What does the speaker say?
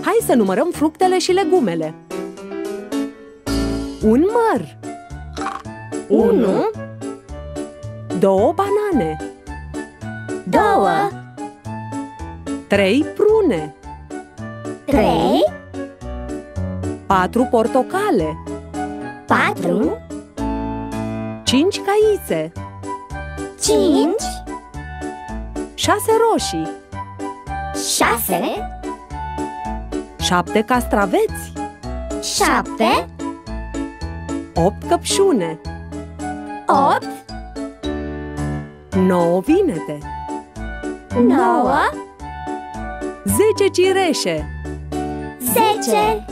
Hai să numărăm fructele și legumele. Un măr. Unu, Două banane. Două, Trei prune. Trei, Patru portocale. Patru, Cinci caițe. Cinci, Șase roșii. Șase, Șapte castraveți. Șapte, Opt căpșune. Opt, Nouă vinete. Nouă, Zece cireșe. Zece,